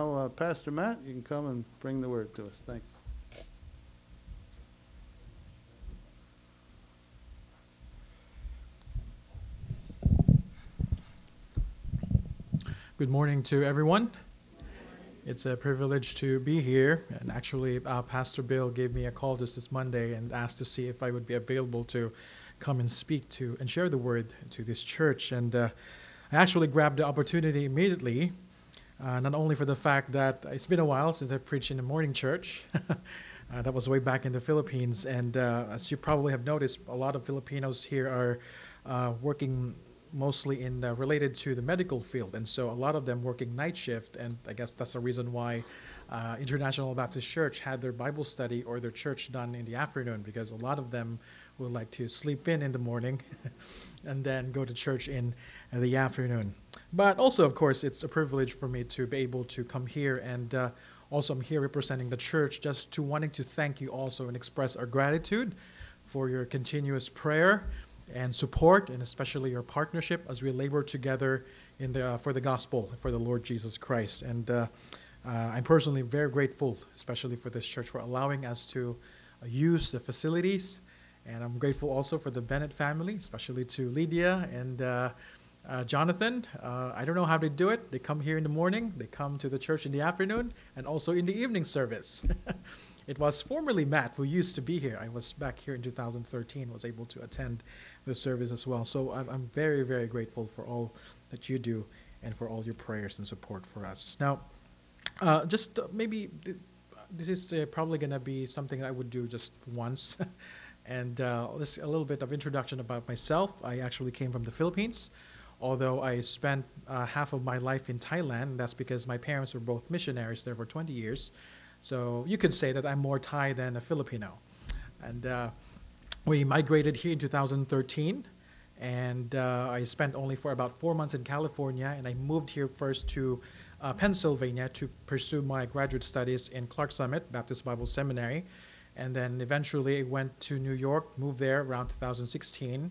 Now, uh, Pastor Matt, you can come and bring the word to us. Thanks. Good morning to everyone. It's a privilege to be here. And actually, uh, Pastor Bill gave me a call just this Monday and asked to see if I would be available to come and speak to and share the word to this church. And uh, I actually grabbed the opportunity immediately, uh, not only for the fact that it's been a while since I preached in the morning church. Uh, that was way back in the Philippines. And uh, as you probably have noticed, a lot of Filipinos here are uh, working mostly in uh, related to the medical field, and so a lot of them working night shift, and I guess that's the reason why uh, International Baptist Church had their Bible study or their church done in the afternoon, because a lot of them would like to sleep in in the morning, and then go to church in the afternoon. But also, of course, it's a privilege for me to be able to come here and. Uh, also, I'm here representing the church just to wanting to thank you also and express our gratitude for your continuous prayer and support, and especially your partnership as we labor together in the, uh, for the gospel, for the Lord Jesus Christ. And uh, uh, I'm personally very grateful, especially for this church, for allowing us to uh, use the facilities. And I'm grateful also for the Bennett family, especially to Lydia and uh, uh, Jonathan. I don't know how they do it. They come here in the morning, they come to the church in the afternoon, and also in the evening service. It was formerly Matt who used to be here. I was back here in 2013, was able to attend the service as well. So I'm, I'm very, very grateful for all that you do and for all your prayers and support for us. Now, uh, just uh, maybe th- this is uh, probably going to be something I would do just once. and uh, just a little bit of introduction about myself. I actually came from the Philippines, although I spent uh, half of my life in Thailand. That's because my parents were both missionaries there for 20 years. So you could say that I'm more Thai than a Filipino. And uh, we migrated here in 2013, and uh, I spent only for about four months in California, and I moved here first to uh, Pennsylvania to pursue my graduate studies in Clarks Summit Baptist Bible Seminary, and then eventually I went to New York, moved there around 2016,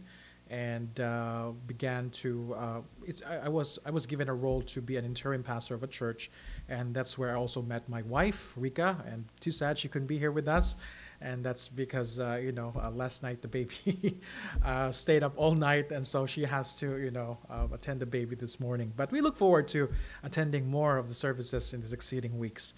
and uh, began to. Uh, I, I, was I was given a role to be an interim pastor of a church, and that's where I also met my wife Rika. And too sad she couldn't be here with us, and that's because uh, you know uh, last night the baby uh, stayed up all night, and so she has to you know uh, attend the baby this morning. But we look forward to attending more of the services in the succeeding weeks.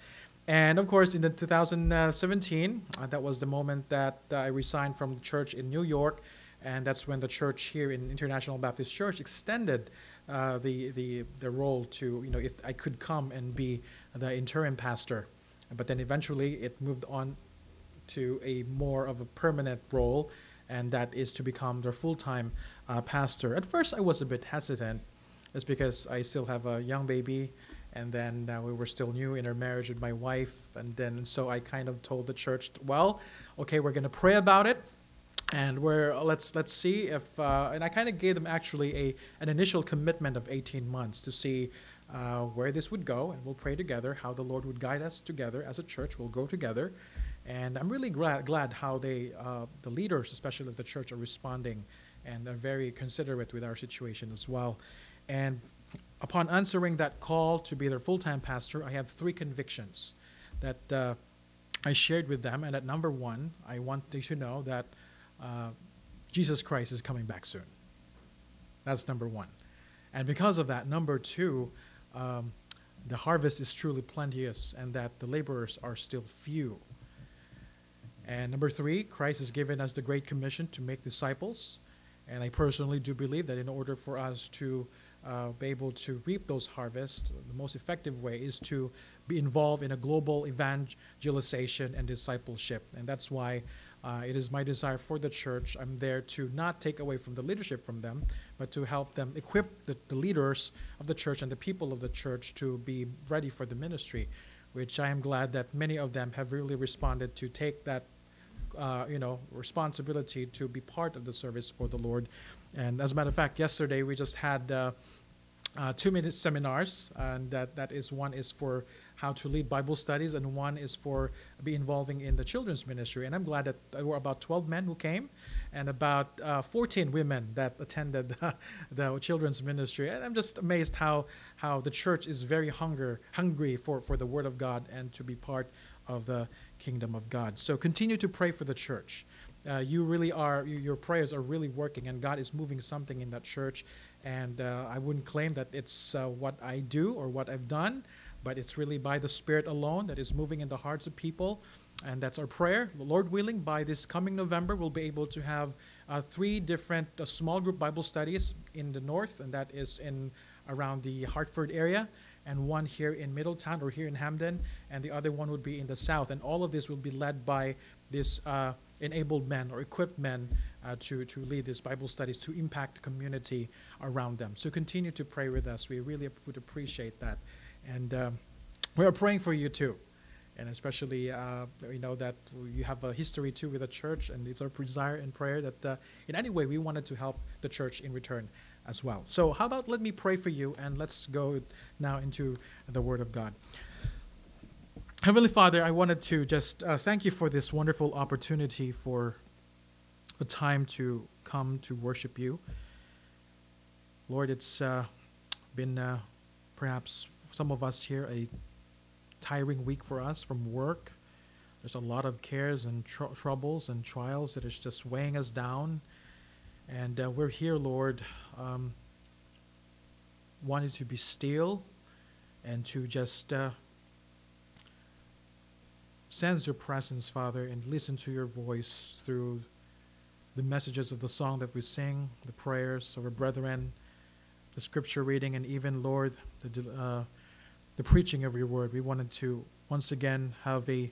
And of course, in the 2017, that was the moment that I resigned from the church in New York and that's when the church here in International Baptist Church extended uh, the, the, the role to, you know, if I could come and be the interim pastor. But then eventually it moved on to a more of a permanent role, and that is to become their full time uh, pastor. At first, I was a bit hesitant, it's because I still have a young baby, and then uh, we were still new in our marriage with my wife, and then so I kind of told the church, well, okay, we're going to pray about it and we're let's let's see if uh, and I kind of gave them actually a an initial commitment of 18 months to see uh, where this would go, and we'll pray together how the Lord would guide us together as a church. We'll go together, and I'm really glad glad how they uh, the leaders, especially of the church, are responding and are very considerate with our situation as well. And upon answering that call to be their full-time pastor, I have three convictions that uh, I shared with them. And at number one, I want you to know that uh, Jesus Christ is coming back soon. That's number one. And because of that, number two, um, the harvest is truly plenteous and that the laborers are still few. And number three, Christ has given us the Great Commission to make disciples. And I personally do believe that in order for us to uh, be able to reap those harvests, the most effective way is to be involved in a global evangelization and discipleship. And that's why uh, it is my desire for the church. I'm there to not take away from the leadership from them, but to help them equip the, the leaders of the church and the people of the church to be ready for the ministry, which I am glad that many of them have really responded to take that uh, you know, responsibility to be part of the service for the Lord. And as a matter of fact, yesterday we just had uh, uh, two minute seminars, and that, that is one is for how to lead Bible studies, and one is for be involving in the children's ministry. And I'm glad that there were about 12 men who came, and about uh, 14 women that attended the, the children's ministry. And I'm just amazed how, how the church is very hunger, hungry for, for the Word of God and to be part of the kingdom of God. So continue to pray for the church. Uh, you really are, your prayers are really working, and God is moving something in that church. And uh, I wouldn't claim that it's uh, what I do or what I've done, but it's really by the Spirit alone that is moving in the hearts of people. And that's our prayer. Lord willing, by this coming November, we'll be able to have uh, three different uh, small group Bible studies in the north, and that is in around the Hartford area, and one here in Middletown or here in Hamden, and the other one would be in the south. And all of this will be led by this uh, enabled men or equipped men uh, to, to lead these Bible studies to impact the community around them. So continue to pray with us. We really would appreciate that. And um, we are praying for you too and especially uh, we know that you have a history too with the church, and it's our desire and prayer that uh, in any way we wanted to help the church in return as well. So, how about let me pray for you, and let's go now into the Word of God. Heavenly Father, I wanted to just uh, thank you for this wonderful opportunity for a time to come to worship you. Lord, it's uh, been uh, perhaps some of us here a tiring week for us from work. There's a lot of cares and tr- troubles and trials that is just weighing us down. And uh, we're here, Lord, um, wanting to be still and to just uh, sense your presence, Father, and listen to your voice through the messages of the song that we sing, the prayers of our brethren, the scripture reading, and even, Lord, the. Uh, the preaching of your word. We wanted to once again have a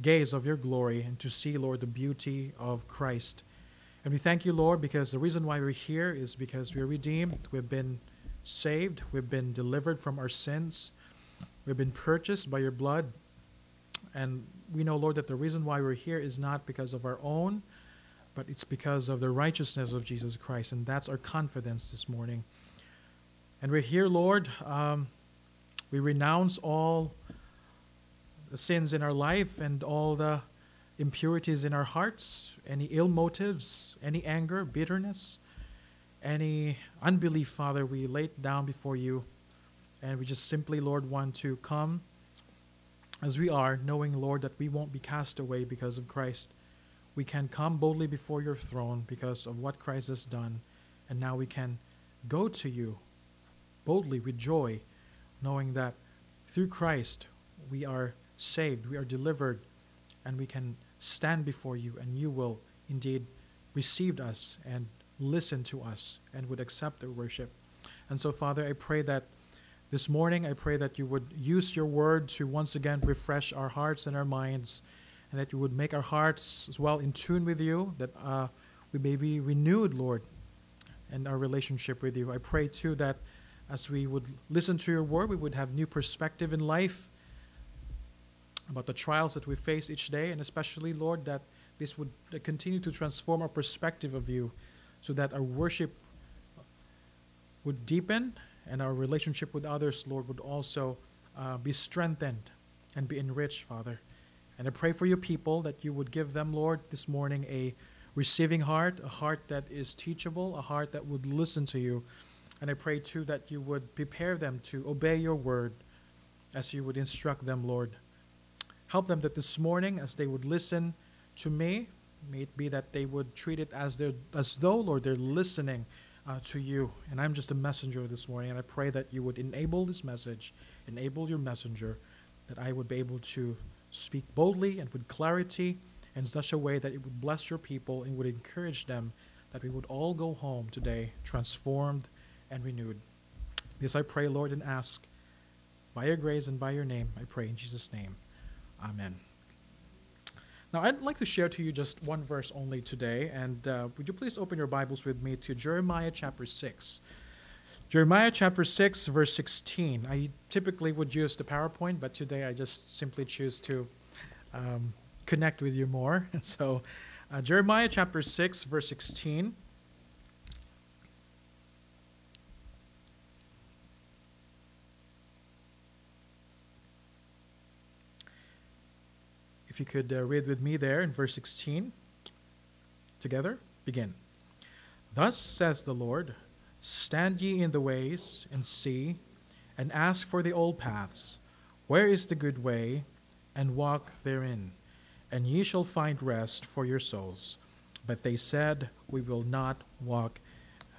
gaze of your glory and to see, Lord, the beauty of Christ. And we thank you, Lord, because the reason why we're here is because we're redeemed. We've been saved. We've been delivered from our sins. We've been purchased by your blood. And we know, Lord, that the reason why we're here is not because of our own, but it's because of the righteousness of Jesus Christ. And that's our confidence this morning. And we're here, Lord. Um, we renounce all the sins in our life and all the impurities in our hearts, any ill motives, any anger, bitterness, any unbelief, Father, we lay it down before you. And we just simply, Lord, want to come as we are, knowing, Lord, that we won't be cast away because of Christ. We can come boldly before your throne because of what Christ has done. And now we can go to you boldly with joy knowing that through Christ we are saved, we are delivered, and we can stand before you, and you will indeed receive us and listen to us and would accept the worship. And so, Father, I pray that this morning, I pray that you would use your word to once again refresh our hearts and our minds, and that you would make our hearts as well in tune with you, that uh, we may be renewed, Lord, in our relationship with you. I pray too that as we would listen to your word, we would have new perspective in life about the trials that we face each day, and especially, Lord, that this would continue to transform our perspective of you so that our worship would deepen and our relationship with others, Lord, would also uh, be strengthened and be enriched, Father. And I pray for your people that you would give them, Lord, this morning a receiving heart, a heart that is teachable, a heart that would listen to you and I pray too that you would prepare them to obey your word as you would instruct them, Lord. Help them that this morning, as they would listen to me, may it be that they would treat it as, as though, Lord, they're listening uh, to you. And I'm just a messenger this morning. And I pray that you would enable this message, enable your messenger, that I would be able to speak boldly and with clarity in such a way that it would bless your people and would encourage them that we would all go home today transformed and renewed. This I pray, Lord, and ask by your grace and by your name. I pray in Jesus' name. Amen. Now, I'd like to share to you just one verse only today, and uh, would you please open your Bibles with me to Jeremiah chapter 6. Jeremiah chapter 6, verse 16. I typically would use the PowerPoint, but today I just simply choose to um, connect with you more. And so, uh, Jeremiah chapter 6, verse 16. If you could uh, read with me there in verse 16. Together, begin. Thus says the Lord Stand ye in the ways, and see, and ask for the old paths, where is the good way, and walk therein, and ye shall find rest for your souls. But they said, We will not walk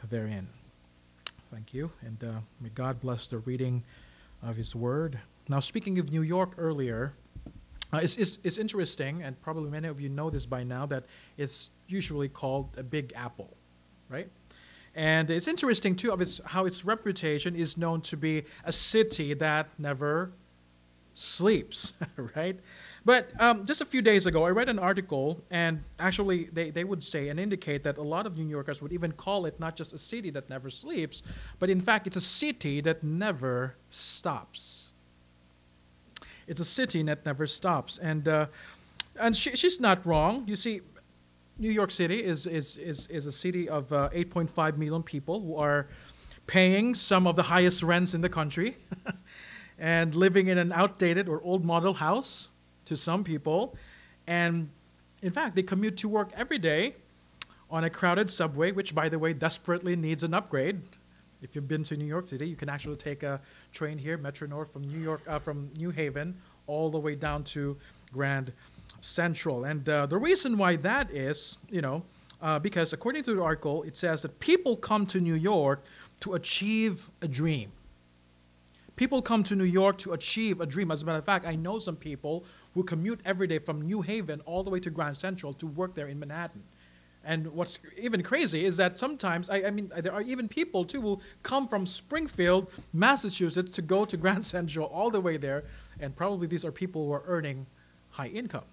therein. Thank you, and uh, may God bless the reading of His Word. Now, speaking of New York earlier, uh, it's, it's, it's interesting, and probably many of you know this by now, that it's usually called a Big Apple, right? And it's interesting, too, of its, how its reputation is known to be a city that never sleeps, right? But um, just a few days ago, I read an article, and actually, they, they would say and indicate that a lot of New Yorkers would even call it not just a city that never sleeps, but in fact, it's a city that never stops. It's a city that never stops. And, uh, and she, she's not wrong. You see, New York City is, is, is, is a city of uh, 8.5 million people who are paying some of the highest rents in the country and living in an outdated or old model house to some people. And in fact, they commute to work every day on a crowded subway, which, by the way, desperately needs an upgrade. If you've been to New York City, you can actually take a train here, Metro North, from New York, uh, from New Haven, all the way down to Grand Central. And uh, the reason why that is, you know, uh, because according to the article, it says that people come to New York to achieve a dream. People come to New York to achieve a dream. As a matter of fact, I know some people who commute every day from New Haven all the way to Grand Central to work there in Manhattan. And what's even crazy is that sometimes, I, I, mean, there are even people too who come from Springfield, Massachusetts to go to Grand Central all the way there. And probably these are people who are earning high income.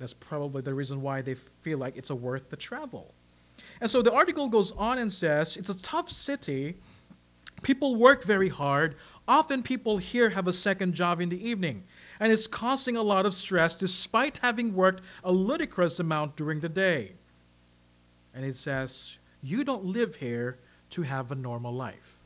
That's probably the reason why they feel like it's a worth the travel. And so the article goes on and says it's a tough city. People work very hard. Often people here have a second job in the evening, and it's causing a lot of stress despite having worked a ludicrous amount during the day. And it says, You don't live here to have a normal life.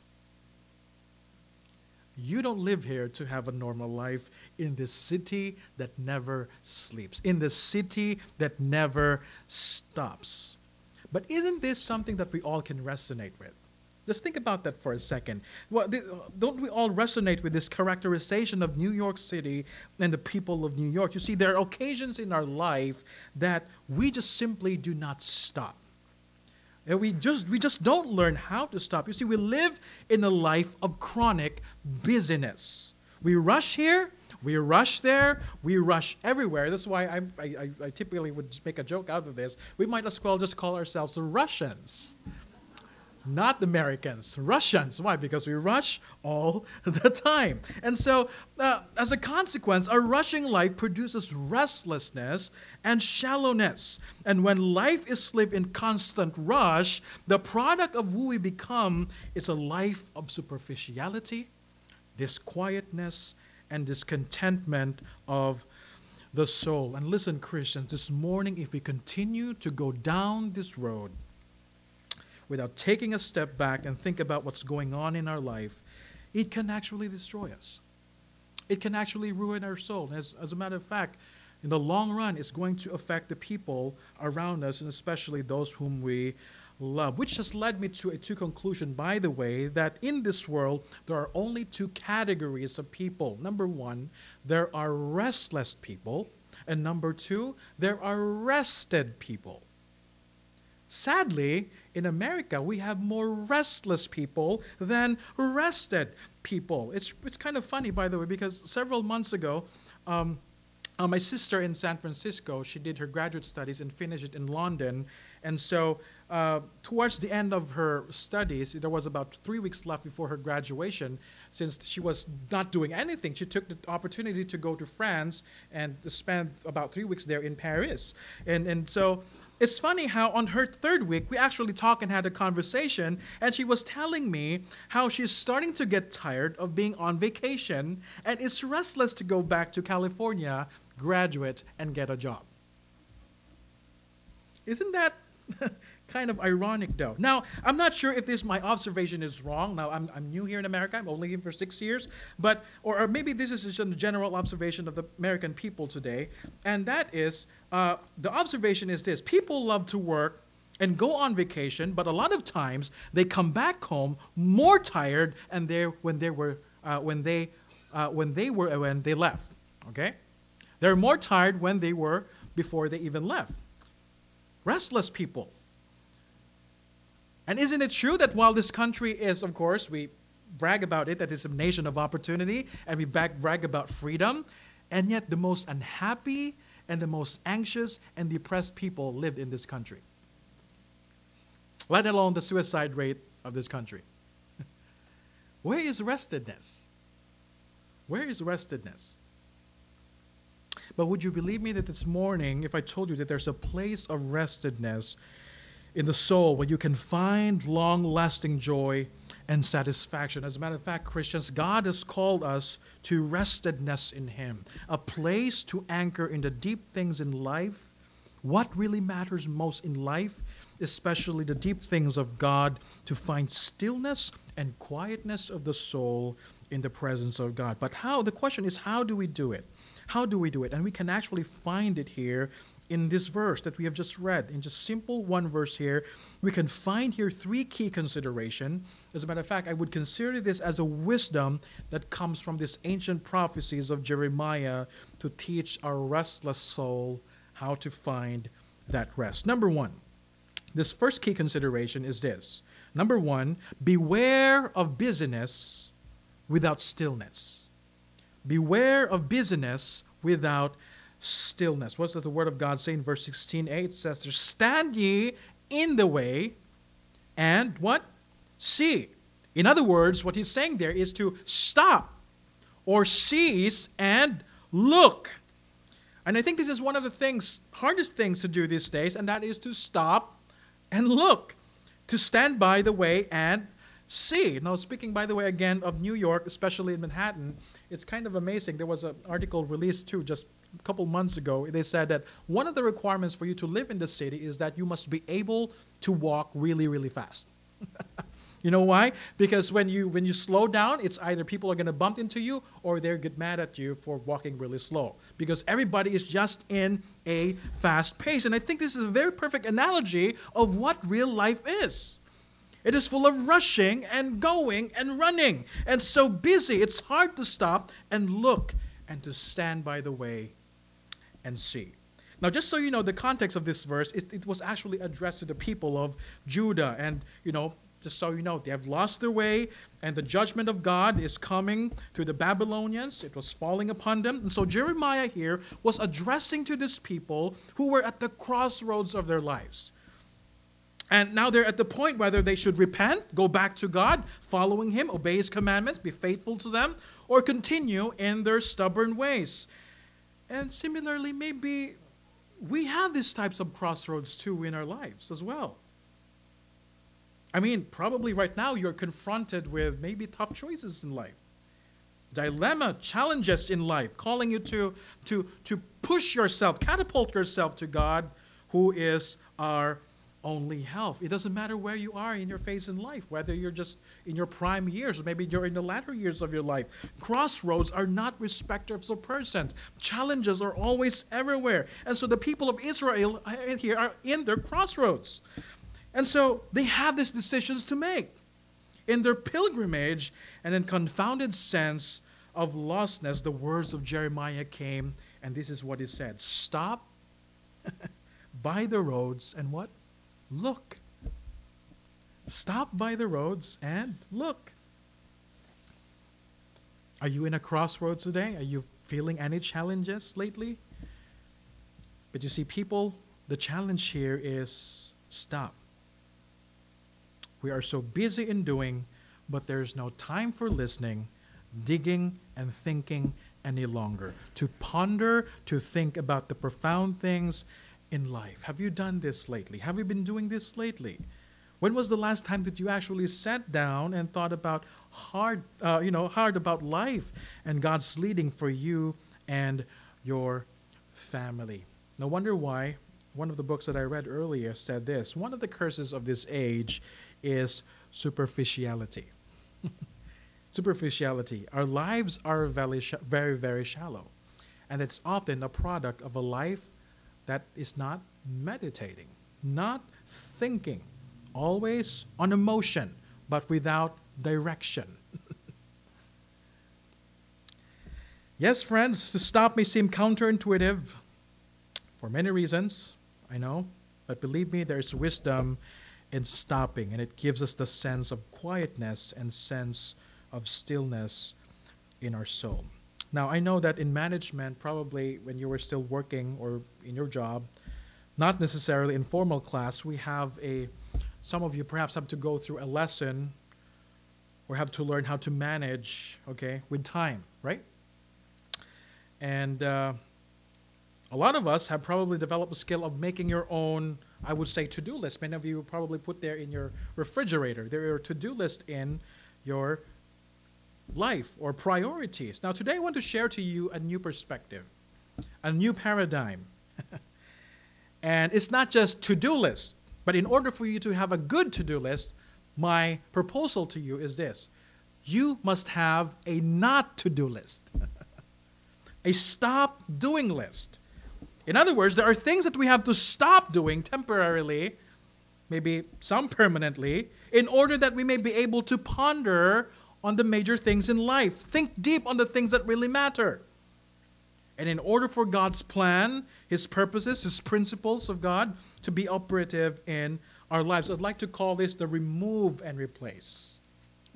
You don't live here to have a normal life in this city that never sleeps, in the city that never stops. But isn't this something that we all can resonate with? Just think about that for a second. Well, don't we all resonate with this characterization of New York City and the people of New York? You see, there are occasions in our life that we just simply do not stop. And we just, we just don't learn how to stop. You see, we live in a life of chronic busyness. We rush here, we rush there, we rush everywhere. That's why I, I, I typically would make a joke out of this. We might as well just call ourselves the Russians not Americans, Russians. Why? Because we rush all the time. And so, uh, as a consequence, our rushing life produces restlessness and shallowness. And when life is lived in constant rush, the product of who we become is a life of superficiality, disquietness, and discontentment of the soul. And listen, Christians, this morning, if we continue to go down this road, without taking a step back and think about what's going on in our life, it can actually destroy us. It can actually ruin our soul. As, as a matter of fact, in the long run, it's going to affect the people around us, and especially those whom we love. Which has led me to a to conclusion, by the way, that in this world there are only two categories of people. Number one, there are restless people, and number two, there are rested people. Sadly, in America, we have more restless people than rested people. It's, it's kind of funny, by the way, because several months ago, um, uh, my sister in San Francisco, she did her graduate studies and finished it in London. And so, uh, towards the end of her studies, there was about three weeks left before her graduation. Since she was not doing anything, she took the opportunity to go to France and to spend about three weeks there in Paris. And, and so, it's funny how on her third week, we actually talked and had a conversation, and she was telling me how she's starting to get tired of being on vacation and is restless to go back to California, graduate, and get a job. Isn't that kind of ironic though. Now, I'm not sure if this my observation is wrong. Now, I'm, I'm new here in America. I'm only here for six years, but or, or maybe this is just a general observation of the American people today, and that is uh, the observation is this: people love to work and go on vacation, but a lot of times they come back home more tired and they when they were uh, when they uh, when they were when they left. Okay, they're more tired when they were before they even left. Restless people. And isn't it true that while this country is, of course, we brag about it, that it's a nation of opportunity, and we brag, about freedom, and yet the most unhappy and the most anxious and depressed people lived in this country, let alone the suicide rate of this country. Where is restedness? Where is restedness? But would you believe me that this morning, if I told you that there's a place of restedness in the soul where you can find long lasting joy and satisfaction? As a matter of fact, Christians, God has called us to restedness in Him, a place to anchor in the deep things in life. What really matters most in life, especially the deep things of God, to find stillness and quietness of the soul in the presence of God. But how? The question is, how do we do it? How do we do it? And we can actually find it here in this verse that we have just read. In just simple one verse here, we can find here three key consideration. As a matter of fact, I would consider this as a wisdom that comes from these ancient prophecies of Jeremiah to teach our restless soul how to find that rest. Number one, this first key consideration is this. Number one, beware of busyness without stillness. Beware of busyness without stillness. What's the word of God saying? In verse 16, 8 says, there, Stand ye in the way and what? See. In other words, what he's saying there is to stop or cease and look. And I think this is one of the things, hardest things to do these days, and that is to stop and look, to stand by the way and see. Now, speaking, by the way, again of New York, especially in Manhattan, it's kind of amazing. There was an article released too just couple months ago. They said that one of the requirements for you to live in the city is that you must be able to walk really, really fast. you know why? Because when you when you slow down, it's either people are going to bump into you or they get mad at you for walking really slow. Because everybody is just in a fast pace. And I think this is a very perfect analogy of what real life is. It is full of rushing and going and running and so busy. It's hard to stop and look and to stand by the way and see. Now, just so you know, the context of this verse, it, it was actually addressed to the people of Judah. And, you know, just so you know, they have lost their way, and the judgment of God is coming to the Babylonians. It was falling upon them. And so Jeremiah here was addressing to these people who were at the crossroads of their lives. And now they're at the point whether they should repent, go back to God, following Him, obey His commandments, be faithful to them, or continue in their stubborn ways. And similarly, maybe we have these types of crossroads too in our lives as well. I mean, probably right now you're confronted with maybe tough choices in life, dilemma, challenges in life, calling you to, to, to push yourself, catapult yourself to God, who is our only health. It doesn't matter where you are in your phase in life, whether you're just in your prime years or maybe you're in the latter years of your life. Crossroads are not respecters of persons. Challenges are always everywhere. And so the people of Israel uh, here are in their crossroads. And so they have these decisions to make in their pilgrimage and in confounded sense of lostness. The words of Jeremiah came, and this is what he said Stop by the roads and what? Look. Stop by the roads and look. Are you in a crossroads today? Are you feeling any challenges lately? But you see, people, the challenge here is stop. We are so busy in doing, but there's no time for listening, digging, and thinking any longer. To ponder, to think about the profound things in life? Have you done this lately? Have you been doing this lately? When was the last time that you actually sat down and thought about hard, uh, you know, hard about life and God's leading for you and your family? No wonder why one of the books that I read earlier said this. One of the curses of this age is superficiality. superficiality. Our lives are very, very, very shallow. And it's often a product of a life that is not meditating, not thinking, always on emotion, but without direction. yes, friends, to stop may seem counterintuitive for many reasons, I know, but believe me, there's wisdom in stopping, and it gives us the sense of quietness and sense of stillness in our soul. Now, I know that in management, probably when you were still working or in your job, not necessarily in formal class, we have a, some of you perhaps have to go through a lesson or have to learn how to manage, okay, with time, right? And uh, a lot of us have probably developed a skill of making your own, I would say, to do list. Many of you probably put there in your refrigerator. There are to do list in your life or priorities. Now, today I want to share to you a new perspective, a new paradigm. and it's not just to do list, but in order for you to have a good to do list, my proposal to you is this you must have a not to do list, a stop doing list. In other words, there are things that we have to stop doing temporarily, maybe some permanently, in order that we may be able to ponder on the major things in life. Think deep on the things that really matter. And in order for God's plan, His purposes, His principles of God to be operative in our lives, I'd like to call this the remove and replace.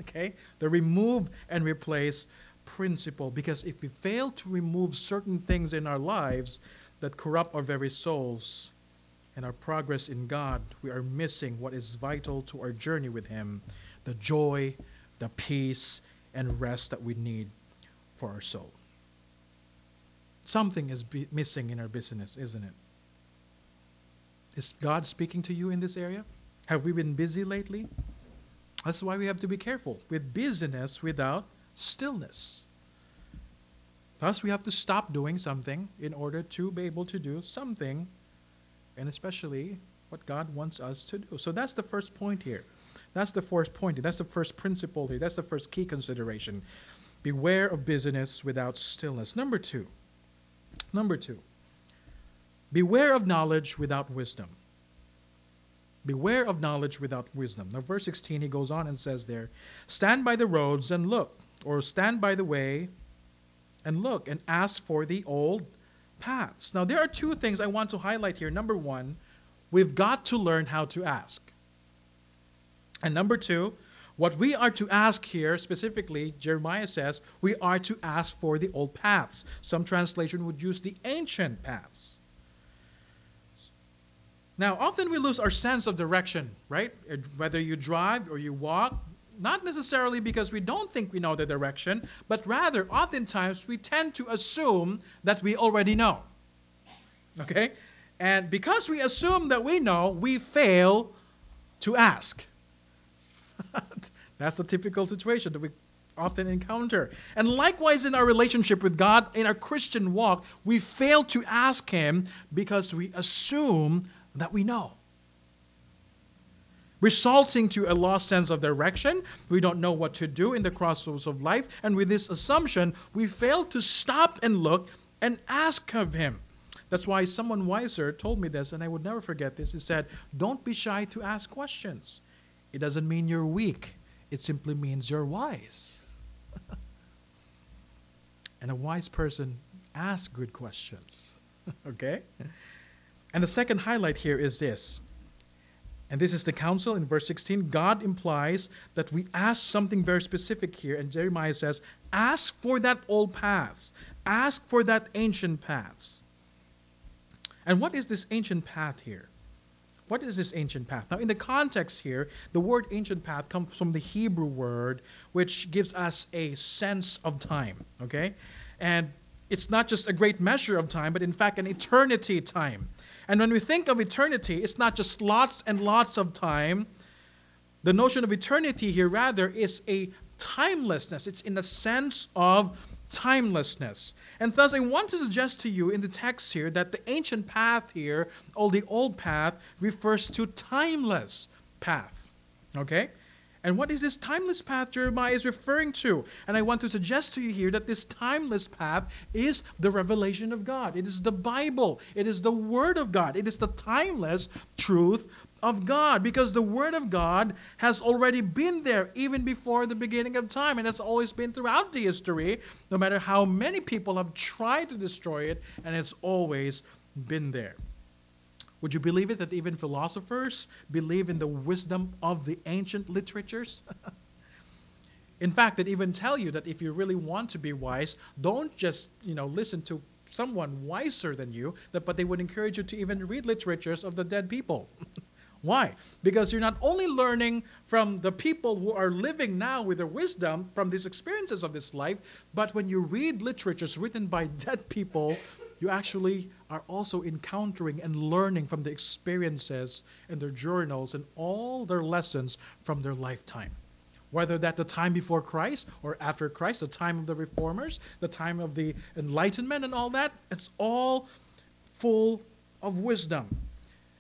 Okay? The remove and replace principle. Because if we fail to remove certain things in our lives that corrupt our very souls and our progress in God, we are missing what is vital to our journey with Him the joy, the peace and rest that we need for our soul. Something is missing in our business, isn't it? Is God speaking to you in this area? Have we been busy lately? That's why we have to be careful with busyness without stillness. Thus, we have to stop doing something in order to be able to do something, and especially what God wants us to do. So that's the first point here. That's the first point. That's the first principle here. That's the first key consideration. Beware of busyness without stillness. Number two. Number two. Beware of knowledge without wisdom. Beware of knowledge without wisdom. Now, verse 16, he goes on and says there, Stand by the roads and look, or stand by the way and look, and ask for the old paths. Now, there are two things I want to highlight here. Number one, we've got to learn how to ask. And number two, what we are to ask here specifically, Jeremiah says, we are to ask for the old paths. Some translation would use the ancient paths. Now, often we lose our sense of direction, right? Whether you drive or you walk, not necessarily because we don't think we know the direction, but rather, oftentimes, we tend to assume that we already know. Okay? And because we assume that we know, we fail to ask. That's a typical situation that we often encounter. And likewise, in our relationship with God, in our Christian walk, we fail to ask Him because we assume that we know. Resulting to a lost sense of direction, we don't know what to do in the crossroads of life, and with this assumption, we fail to stop and look and ask of Him. That's why someone wiser told me this, and I would never forget this. He said, Don't be shy to ask questions. It doesn't mean you're weak, it simply means you're wise. and a wise person asks good questions. okay? And the second highlight here is this. And this is the counsel in verse 16. God implies that we ask something very specific here. And Jeremiah says, Ask for that old paths. Ask for that ancient paths. And what is this ancient path here? What is this ancient path? Now, in the context here, the word ancient path comes from the Hebrew word, which gives us a sense of time, okay? And it's not just a great measure of time, but in fact, an eternity time. And when we think of eternity, it's not just lots and lots of time. The notion of eternity here, rather, is a timelessness. It's in the sense of timelessness. And thus, I want to suggest to you in the text here that the ancient path here, or the old path, refers to timeless path. Okay? And what is this timeless path Jeremiah is referring to? And I want to suggest to you here that this timeless path is the revelation of God. It is the Bible. It is the Word of God. It is the timeless truth of God because the Word of God has already been there even before the beginning of time and has always been throughout the history, no matter how many people have tried to destroy it, and it's always been there. Would you believe it that even philosophers believe in the wisdom of the ancient literatures? in fact, they even tell you that if you really want to be wise, don't just you know listen to someone wiser than you, but they would encourage you to even read literatures of the dead people. Why? Because you're not only learning from the people who are living now with their wisdom from these experiences of this life, but when you read literatures written by dead people, you actually are also encountering and learning from the experiences and their journals and all their lessons from their lifetime. Whether that the time before Christ or after Christ, the time of the reformers, the time of the enlightenment and all that, it's all full of wisdom.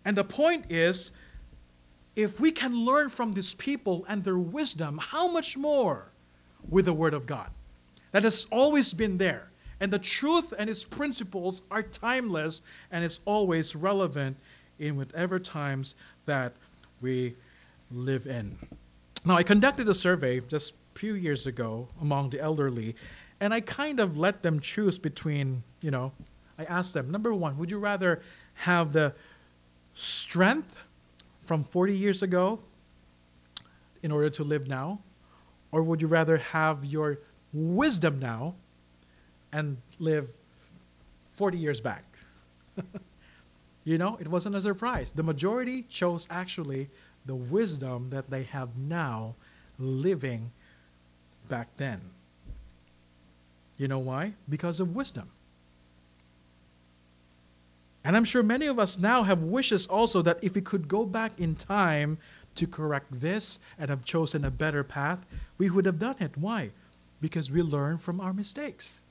And the point is, if we can learn from these people and their wisdom, how much more with the Word of God? That has always been there. And the truth and its principles are timeless and it's always relevant in whatever times that we live in. Now, I conducted a survey just a few years ago among the elderly, and I kind of let them choose between, you know, I asked them, number one, would you rather have the strength from 40 years ago in order to live now? Or would you rather have your wisdom now and live 40 years back. you know, it wasn't a surprise. The majority chose actually the wisdom that they have now living back then. You know why? Because of wisdom. And I'm sure many of us now have wishes also that if we could go back in time to correct this and have chosen a better path, we would have done it. Why? Because we learn from our mistakes.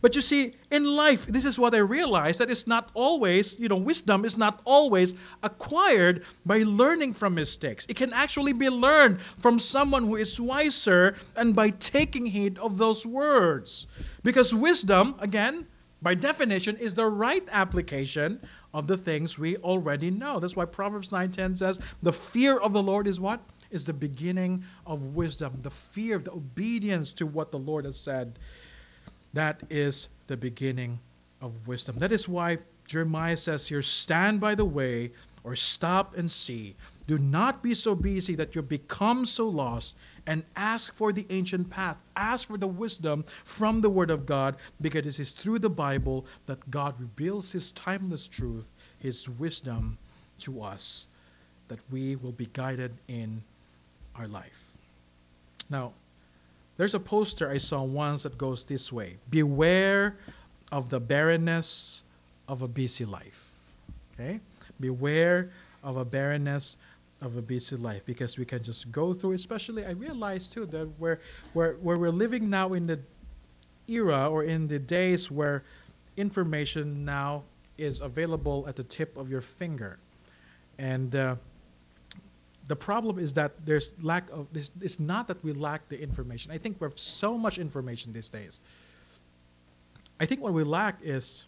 But you see, in life, this is what I realized that it's not always, you know, wisdom is not always acquired by learning from mistakes. It can actually be learned from someone who is wiser and by taking heed of those words. Because wisdom, again, by definition, is the right application of the things we already know. That's why Proverbs 9:10 says, "The fear of the Lord is what? Is the beginning of wisdom. The fear, of the obedience to what the Lord has said that is the beginning of wisdom. That is why Jeremiah says here stand by the way or stop and see. Do not be so busy that you become so lost and ask for the ancient path. Ask for the wisdom from the Word of God because it is through the Bible that God reveals His timeless truth, His wisdom to us, that we will be guided in our life. Now, there's a poster I saw once that goes this way Beware of the barrenness of a busy life. Okay? Beware of a barrenness of a busy life because we can just go through, especially, I realize too that where, where, where we're living now in the era or in the days where information now is available at the tip of your finger. And uh, the problem is that there's lack of this it's not that we lack the information. I think we have so much information these days. I think what we lack is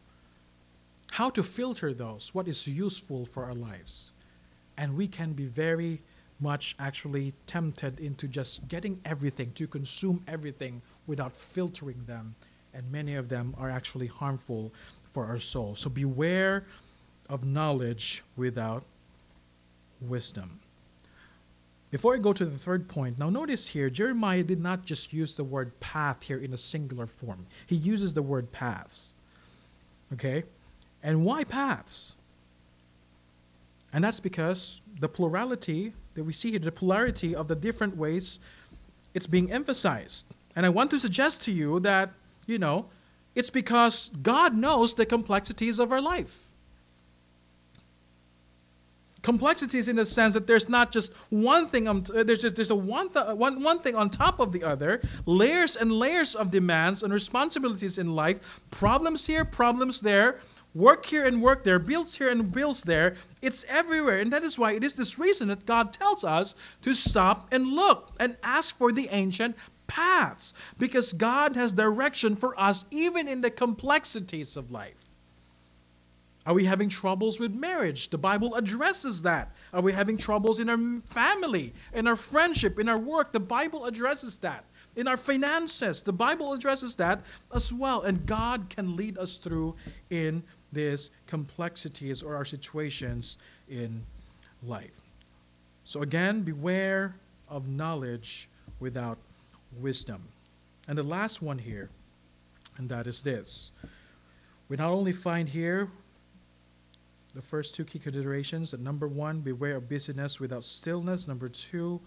how to filter those what is useful for our lives. And we can be very much actually tempted into just getting everything to consume everything without filtering them. And many of them are actually harmful for our soul. So beware of knowledge without wisdom before I go to the third point, now notice here, Jeremiah did not just use the word path here in a singular form. He uses the word paths. Okay? And why paths? And that's because the plurality that we see here, the polarity of the different ways it's being emphasized. And I want to suggest to you that, you know, it's because God knows the complexities of our life complexities in the sense that there's not just one thing um, there's just there's a one, th- one one thing on top of the other layers and layers of demands and responsibilities in life problems here problems there work here and work there, bills here and bills there. It's everywhere. And that is why it is this reason that God tells us to stop and look and ask for the ancient paths because God has direction for us even in the complexities of life. Are we having troubles with marriage? The Bible addresses that. Are we having troubles in our family, in our friendship, in our work? The Bible addresses that. In our finances, the Bible addresses that as well. And God can lead us through in these complexities or our situations in life. So again, beware of knowledge without wisdom. And the last one here, and that is this. We not only find here the first two key considerations that number one, beware of busyness without stillness. Number two,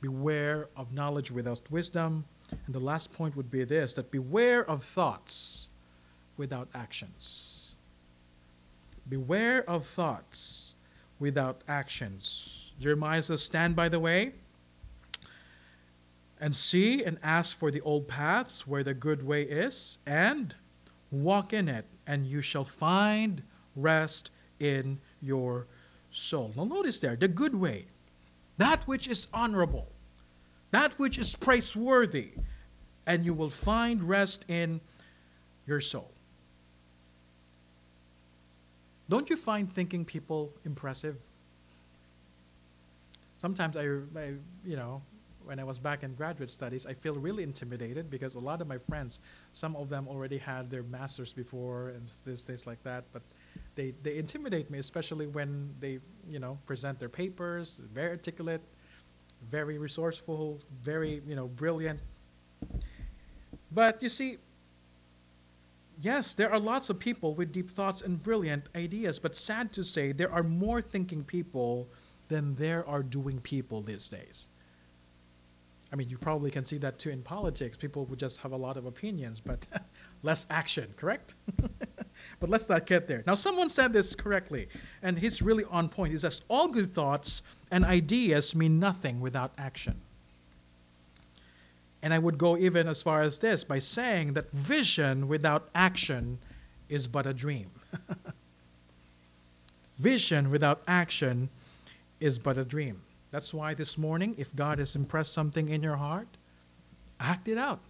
beware of knowledge without wisdom. And the last point would be this that beware of thoughts without actions. Beware of thoughts without actions. Jeremiah says, Stand by the way and see and ask for the old paths where the good way is, and walk in it, and you shall find rest in your soul. Now, notice there the good way, that which is honorable, that which is praiseworthy, and you will find rest in your soul. Don't you find thinking people impressive? Sometimes I, I, you know, when I was back in graduate studies, I feel really intimidated because a lot of my friends, some of them already had their masters before and this, things like that, but they, they intimidate me, especially when they, you know, present their papers, very articulate, very resourceful, very, you know, brilliant. But you see, yes, there are lots of people with deep thoughts and brilliant ideas, but sad to say, there are more thinking people than there are doing people these days. I mean, you probably can see that too in politics. People would just have a lot of opinions, but less action, correct? but let's not get there. Now, someone said this correctly, and he's really on point. He says, All good thoughts and ideas mean nothing without action. And I would go even as far as this by saying that vision without action is but a dream. vision without action is but a dream. That's why this morning, if God has impressed something in your heart, act it out.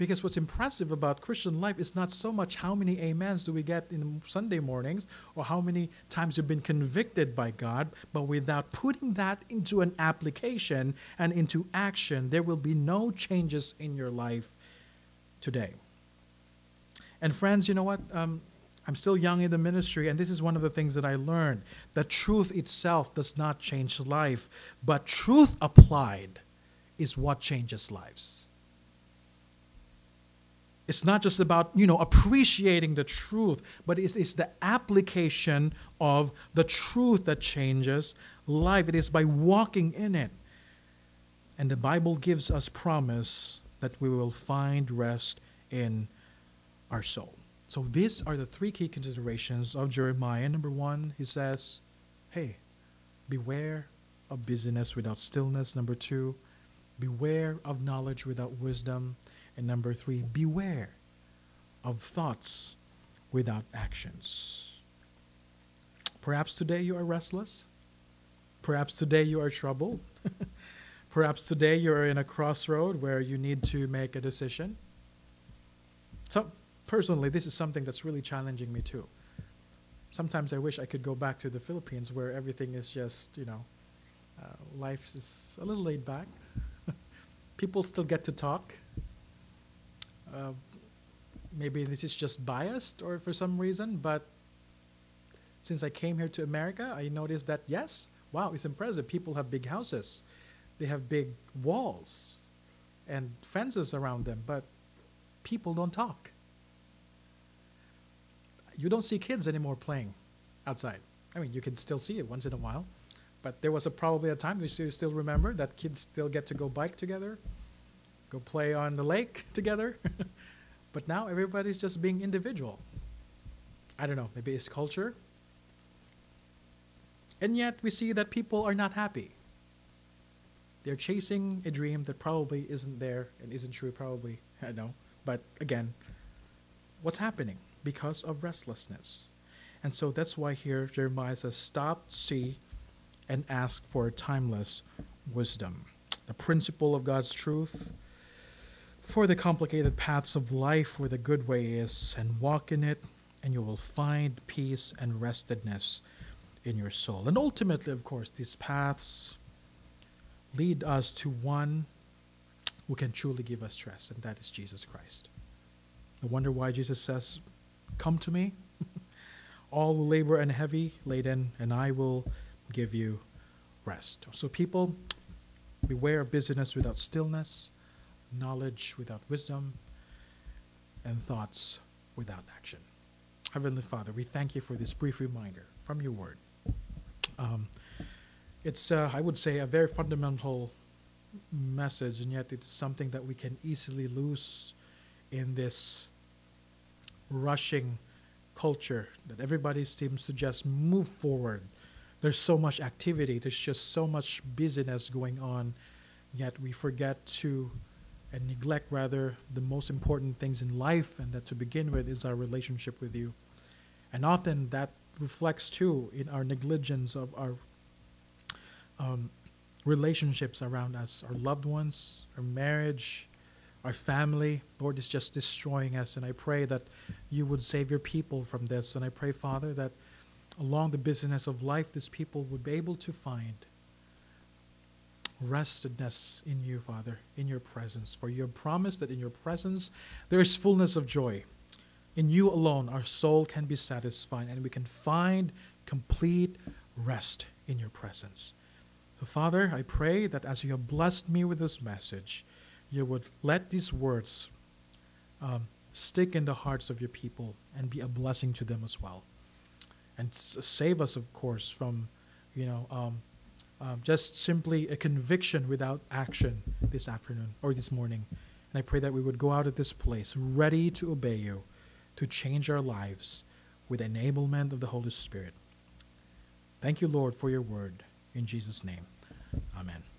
Because what's impressive about Christian life is not so much how many amens do we get in Sunday mornings or how many times you've been convicted by God, but without putting that into an application and into action, there will be no changes in your life today. And friends, you know what? Um, I'm still young in the ministry, and this is one of the things that I learned. The truth itself does not change life, but truth applied is what changes lives. It's not just about, you know, appreciating the truth, but it's, it's the application of the truth that changes life. It is by walking in it. And the Bible gives us promise that we will find rest in our soul. So these are the three key considerations of Jeremiah. Number one, he says, hey, beware of busyness without stillness. Number two, beware of knowledge without wisdom. And number three, beware of thoughts without actions. Perhaps today you are restless. Perhaps today you are troubled. Perhaps today you're in a crossroad where you need to make a decision. So, personally, this is something that's really challenging me too. Sometimes I wish I could go back to the Philippines where everything is just, you know, uh, life is a little laid back. People still get to talk. Uh, maybe this is just biased or for some reason, but since I came here to America, I noticed that yes, wow, it's impressive. People have big houses, they have big walls and fences around them, but people don't talk. You don't see kids anymore playing outside. I mean, you can still see it once in a while, but there was a, probably a time we still, still remember that kids still get to go bike together, go play on the lake together. but now everybody's just being individual. I don't know, maybe it's culture. And yet we see that people are not happy. They're chasing a dream that probably isn't there and isn't true, probably. I know. But again, what's happening? Because of restlessness. And so that's why here Jeremiah says, Stop, see, and ask for timeless wisdom. The principle of God's truth for the complicated paths of life where the good way is, and walk in it, and you will find peace and restedness in your soul. And ultimately, of course, these paths lead us to one who can truly give us rest, and that is Jesus Christ. I wonder why Jesus says, Come to me, all who labor and heavy laden, and I will give you rest. So, people, beware of busyness without stillness, knowledge without wisdom, and thoughts without action. Heavenly Father, we thank you for this brief reminder from your word. Um, it's, uh, I would say, a very fundamental message, and yet it's something that we can easily lose in this rushing culture that everybody seems to just move forward. There's so much activity, there's just so much busyness going on, yet we forget to and neglect rather the most important things in life, and that to begin with is our relationship with you. And often that reflects too in our negligence of our um, relationships around us, our loved ones, our marriage, our family. Lord, is just destroying us. And I pray that you would save your people from this. And I pray, Father, that along the business of life, this people would be able to find restedness in you, Father, in your presence. For you have promised that in your presence there is fullness of joy. In you alone, our soul can be satisfied and we can find complete rest in your presence. So, Father, I pray that as you have blessed me with this message, you would let these words um, stick in the hearts of your people and be a blessing to them as well. And save us, of course, from, you know, um, um, just simply a conviction without action this afternoon or this morning. And I pray that we would go out of this place ready to obey you, to change our lives with enablement of the Holy Spirit. Thank you, Lord, for your word. In Jesus' name, amen.